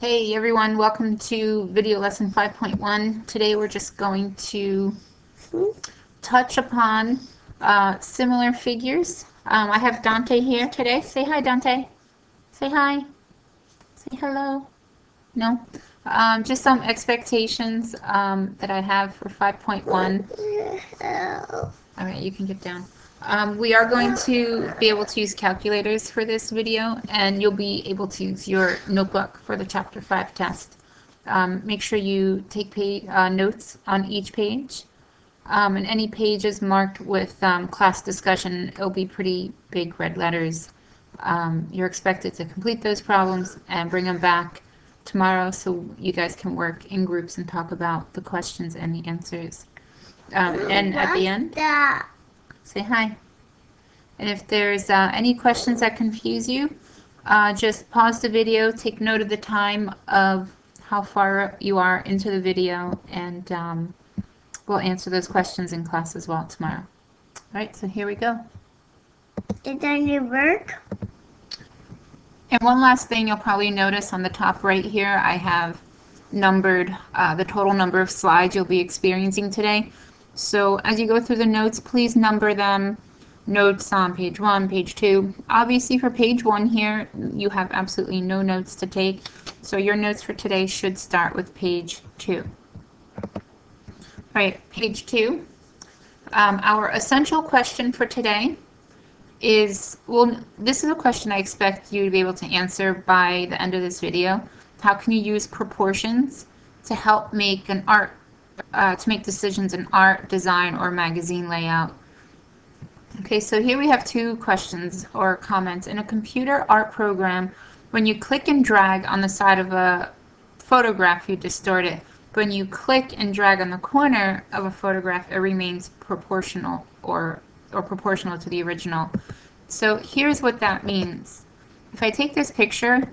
Hey everyone, welcome to video lesson 5.1. Today we're just going to touch upon uh, similar figures. Um, I have Dante here today. Say hi, Dante. Say hi. Say hello. No? Um, just some expectations um, that I have for 5.1. All right, you can get down. Um, we are going to be able to use calculators for this video, and you'll be able to use your notebook for the Chapter 5 test. Um, make sure you take pay, uh, notes on each page, um, and any pages marked with um, class discussion, it'll be pretty big red letters. Um, you're expected to complete those problems and bring them back tomorrow so you guys can work in groups and talk about the questions and the answers. Um, and at the end, say hi. And if there's uh, any questions that confuse you, uh, just pause the video, take note of the time of how far you are into the video, and um, we'll answer those questions in class as well tomorrow. All right, so here we go. Did that work? And one last thing you'll probably notice on the top right here, I have numbered uh, the total number of slides you'll be experiencing today. So as you go through the notes, please number them. Notes on page one, page two. Obviously for page one here, you have absolutely no notes to take. So your notes for today should start with page two. All right, page two. Um, our essential question for today is, well, this is a question I expect you to be able to answer by the end of this video. How can you use proportions to help make an art, uh, to make decisions in art, design, or magazine layout? Okay, so here we have two questions or comments. In a computer art program, when you click and drag on the side of a photograph, you distort it. When you click and drag on the corner of a photograph, it remains proportional or, or proportional to the original. So here's what that means. If I take this picture,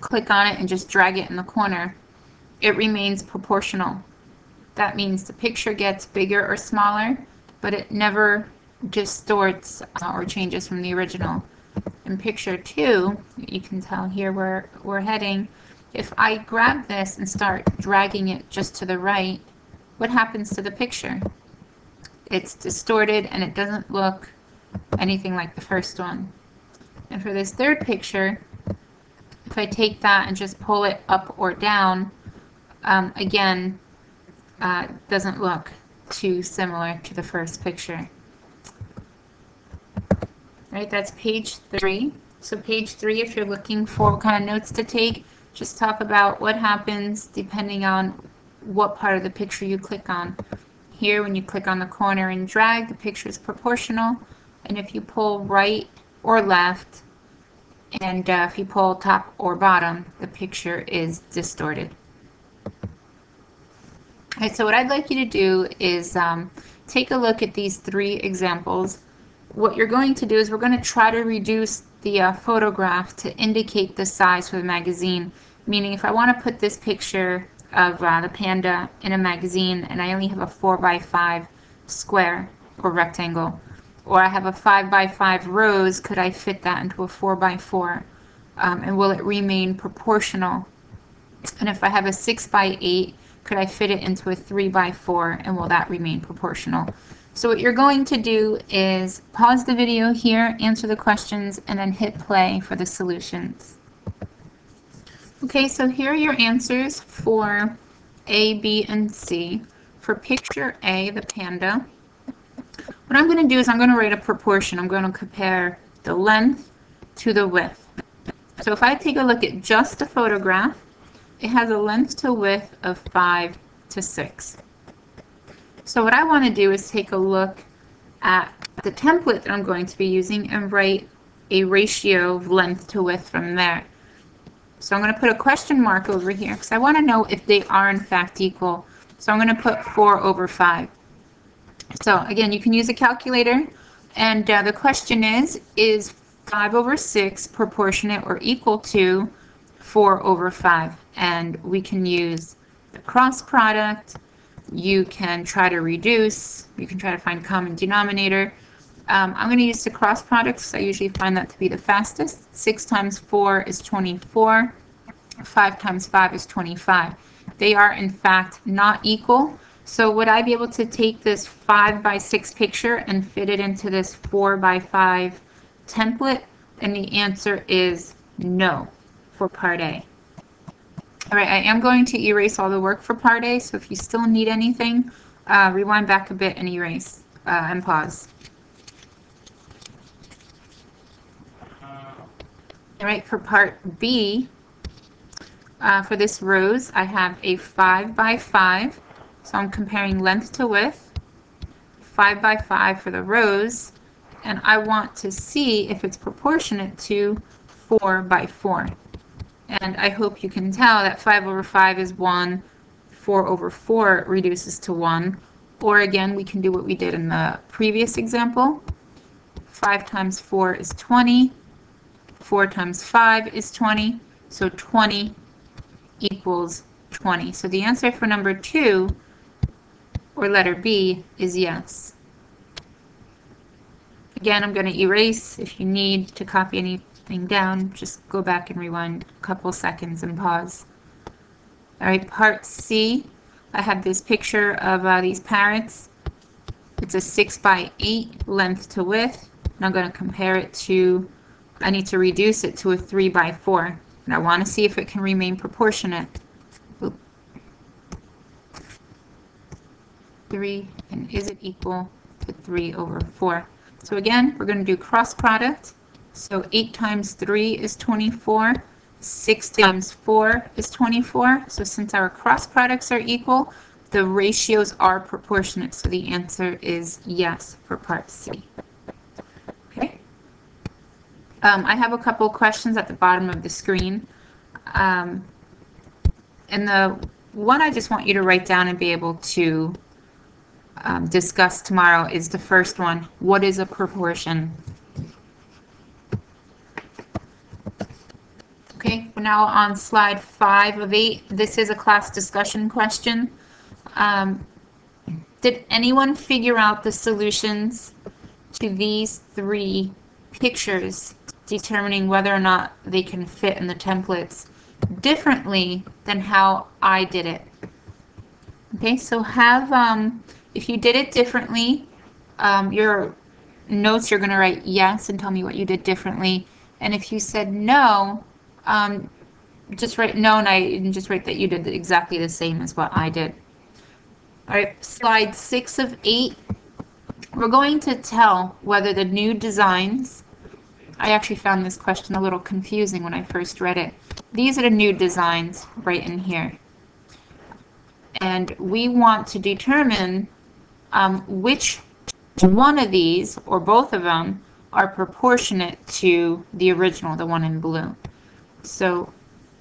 click on it and just drag it in the corner, it remains proportional. That means the picture gets bigger or smaller, but it never distorts uh, or changes from the original. In picture two, you can tell here where we're heading. If I grab this and start dragging it just to the right, what happens to the picture? It's distorted and it doesn't look anything like the first one. And for this third picture, if I take that and just pull it up or down, um, again, uh, doesn't look too similar to the first picture right? That's page three. So page three, if you're looking for what kind of notes to take, just talk about what happens depending on what part of the picture you click on. Here, when you click on the corner and drag, the picture is proportional. And if you pull right or left, and uh, if you pull top or bottom, the picture is distorted. Okay, so what I'd like you to do is um, take a look at these three examples what you're going to do is we're going to try to reduce the uh, photograph to indicate the size for the magazine. Meaning if I want to put this picture of uh, the panda in a magazine and I only have a 4 by 5 square or rectangle, or I have a 5 by 5 rose, could I fit that into a 4 by 4? Um, and will it remain proportional? And if I have a 6 by 8, could I fit it into a 3 by 4 and will that remain proportional? So what you're going to do is pause the video here, answer the questions, and then hit play for the solutions. Okay, so here are your answers for A, B, and C. For picture A, the panda, what I'm going to do is I'm going to write a proportion. I'm going to compare the length to the width. So if I take a look at just the photograph, it has a length to width of 5 to 6. So what I want to do is take a look at the template that I'm going to be using and write a ratio of length to width from there. So I'm going to put a question mark over here because I want to know if they are in fact equal. So I'm going to put 4 over 5. So again, you can use a calculator. And uh, the question is, is 5 over 6 proportionate or equal to 4 over 5? And we can use the cross product, you can try to reduce, you can try to find common denominator. Um, I'm going to use the cross products. I usually find that to be the fastest. 6 times 4 is 24. 5 times 5 is 25. They are, in fact, not equal. So would I be able to take this 5 by 6 picture and fit it into this 4 by 5 template? And the answer is no for part A. All right, I am going to erase all the work for part A, so if you still need anything, uh, rewind back a bit and erase uh, and pause. All right, for part B, uh, for this rose, I have a 5 by 5, so I'm comparing length to width, 5 by 5 for the rose, and I want to see if it's proportionate to 4 by 4. And I hope you can tell that 5 over 5 is 1, 4 over 4 reduces to 1. Or again, we can do what we did in the previous example. 5 times 4 is 20. 4 times 5 is 20. So 20 equals 20. So the answer for number 2, or letter B, is yes. Again, I'm going to erase. If you need to copy any thing down, just go back and rewind a couple seconds and pause. All right, part C, I have this picture of uh, these parrots. It's a 6 by 8 length to width, and I'm going to compare it to, I need to reduce it to a 3 by 4, and I want to see if it can remain proportionate. Oop. 3, and is it equal to 3 over 4? So again, we're going to do cross product. So 8 times 3 is 24. 6 times 4 is 24. So since our cross products are equal, the ratios are proportionate. So the answer is yes for part C. Okay. Um, I have a couple questions at the bottom of the screen. Um, and the one I just want you to write down and be able to um, discuss tomorrow is the first one. What is a proportion? Okay, we're now on slide five of eight. This is a class discussion question. Um, did anyone figure out the solutions to these three pictures, determining whether or not they can fit in the templates differently than how I did it? Okay, so have, um, if you did it differently, um, your notes you're going to write yes and tell me what you did differently. And if you said no, um, just write no and I just write that you did exactly the same as what I did. All right, slide six of eight. We're going to tell whether the new designs, I actually found this question a little confusing when I first read it. These are the new designs right in here. And we want to determine um, which one of these, or both of them, are proportionate to the original, the one in blue. So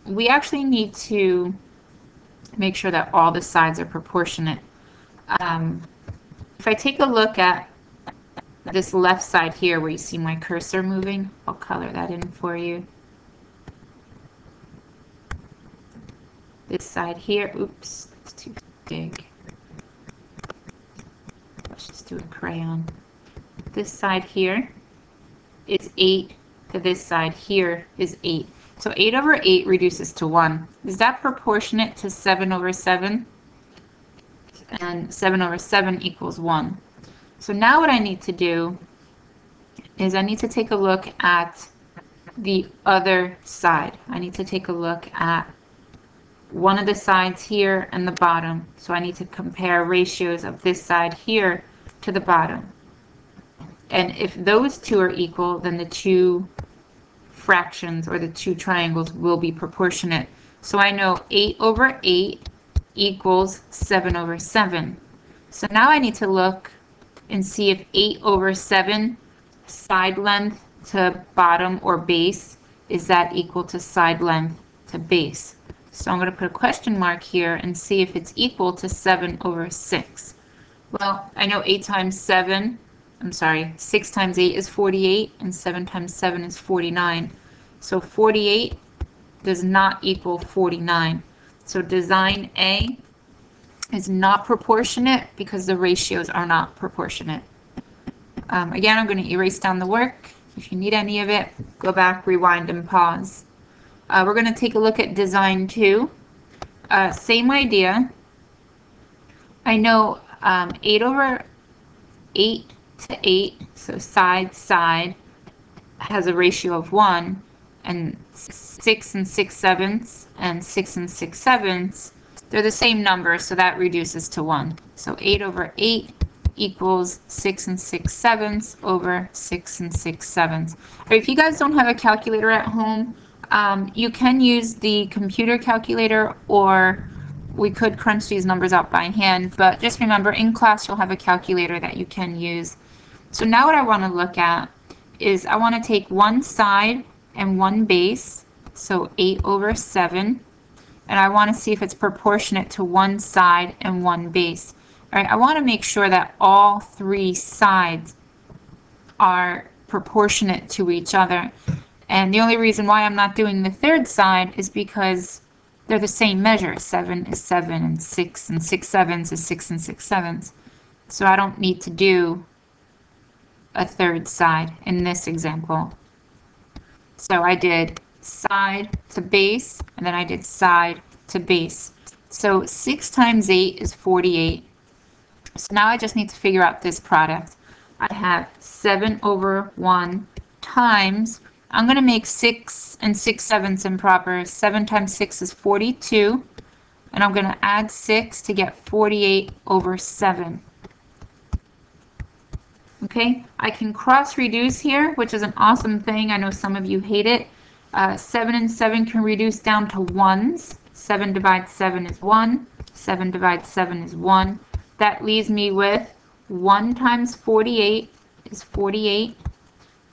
we actually need to make sure that all the sides are proportionate. Um, if I take a look at this left side here where you see my cursor moving, I'll color that in for you. This side here, oops, it's too big. Let's just do a crayon. This side here is 8 to this side here is 8. So 8 over 8 reduces to 1. Is that proportionate to 7 over 7? And 7 over 7 equals 1. So now what I need to do is I need to take a look at the other side. I need to take a look at one of the sides here and the bottom. So I need to compare ratios of this side here to the bottom. And if those two are equal, then the two fractions or the two triangles will be proportionate. So I know 8 over 8 equals 7 over 7. So now I need to look and see if 8 over 7 side length to bottom or base is that equal to side length to base. So I'm going to put a question mark here and see if it's equal to 7 over 6. Well, I know 8 times 7 I'm sorry, 6 times 8 is 48, and 7 times 7 is 49. So 48 does not equal 49. So design A is not proportionate because the ratios are not proportionate. Um, again, I'm going to erase down the work. If you need any of it, go back, rewind, and pause. Uh, we're going to take a look at design two. Uh, same idea. I know um, 8 over 8 to 8, so side, side, has a ratio of 1, and 6 and 6 sevenths and 6 and 6 sevenths, they're the same number, so that reduces to 1. So 8 over 8 equals 6 and 6 sevenths over 6 and 6 sevenths. If you guys don't have a calculator at home, um, you can use the computer calculator or we could crunch these numbers out by hand, but just remember in class you'll have a calculator that you can use. So now what I want to look at is I want to take one side and one base, so 8 over 7, and I want to see if it's proportionate to one side and one base. All right, I want to make sure that all three sides are proportionate to each other. And the only reason why I'm not doing the third side is because they're the same measure. 7 is 7 and 6 and 6 sevenths is 6 and 6 sevenths. So I don't need to do a third side in this example. So I did side to base and then I did side to base. So 6 times 8 is 48. So now I just need to figure out this product. I have 7 over 1 times I'm going to make 6 and 6 sevenths improper. 7 times 6 is 42. And I'm going to add 6 to get 48 over 7. Okay, I can cross reduce here, which is an awesome thing. I know some of you hate it. Uh, 7 and 7 can reduce down to 1s. 7 divides 7 is 1. 7 divides 7 is 1. That leaves me with 1 times 48 is 48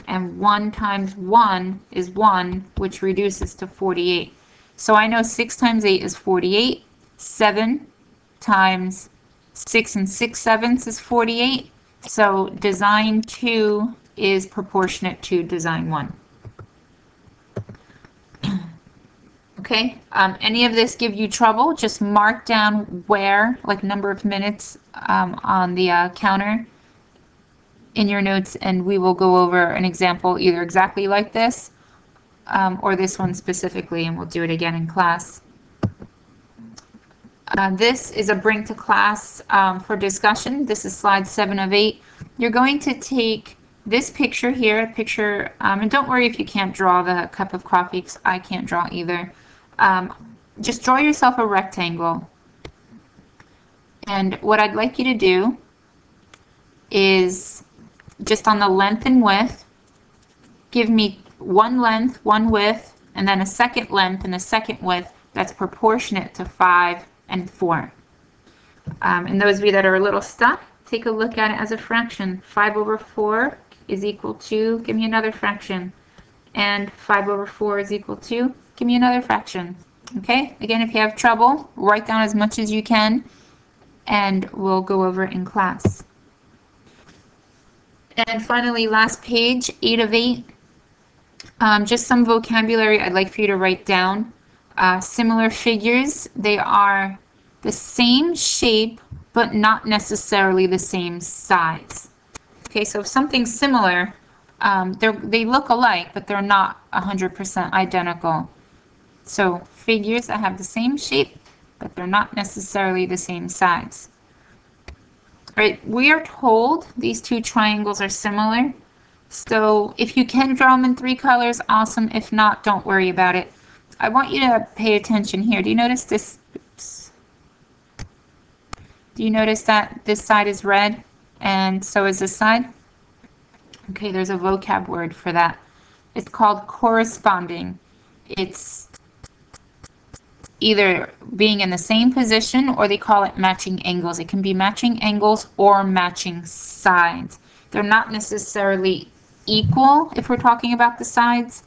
and 1 times 1 is 1, which reduces to 48. So I know 6 times 8 is 48. 7 times 6 and 6 sevenths is 48. So design 2 is proportionate to design 1. okay, um, any of this give you trouble, just mark down where, like number of minutes um, on the uh, counter in your notes and we will go over an example either exactly like this um, or this one specifically and we'll do it again in class. Uh, this is a bring to class um, for discussion. This is slide 7 of 8. You're going to take this picture here, a picture, um, and don't worry if you can't draw the cup of coffee because I can't draw either. Um, just draw yourself a rectangle. And what I'd like you to do is just on the length and width, give me one length, one width, and then a second length and a second width that's proportionate to 5 and 4. Um, and those of you that are a little stuck, take a look at it as a fraction. 5 over 4 is equal to, give me another fraction. And 5 over 4 is equal to, give me another fraction. Okay, again, if you have trouble, write down as much as you can, and we'll go over it in class. And finally, last page, 8 of 8. Um, just some vocabulary I'd like for you to write down. Uh, similar figures, they are the same shape, but not necessarily the same size. Okay, so if something's similar, um, they look alike, but they're not 100% identical. So figures that have the same shape, but they're not necessarily the same size. Right, we are told these two triangles are similar. So if you can draw them in three colors, awesome. If not, don't worry about it. I want you to pay attention here. Do you notice this? Oops. Do you notice that this side is red and so is this side? Okay, there's a vocab word for that. It's called corresponding. It's either being in the same position or they call it matching angles. It can be matching angles or matching sides. They're not necessarily equal if we're talking about the sides.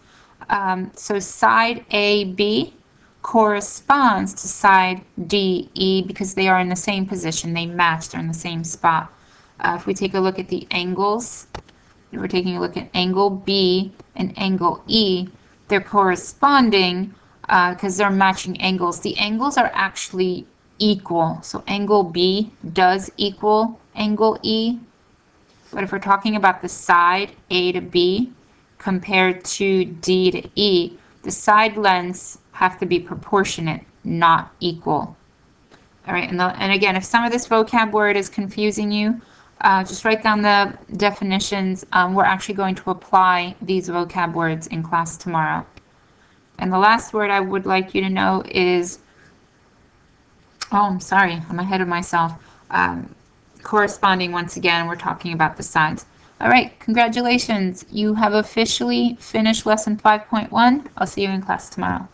Um, so side AB corresponds to side DE because they are in the same position. They match. They're in the same spot. Uh, if we take a look at the angles, we're taking a look at angle B and angle E, they're corresponding because uh, they're matching angles. The angles are actually equal. So angle B does equal angle E. But if we're talking about the side A to B compared to D to E, The side lengths have to be proportionate, not equal. All right, and, the, and again, if some of this vocab word is confusing you, uh, just write down the definitions. Um, we're actually going to apply these vocab words in class tomorrow. And the last word I would like you to know is, oh, I'm sorry, I'm ahead of myself. Um, corresponding once again, we're talking about the sides. All right, congratulations. You have officially finished lesson 5.1. I'll see you in class tomorrow.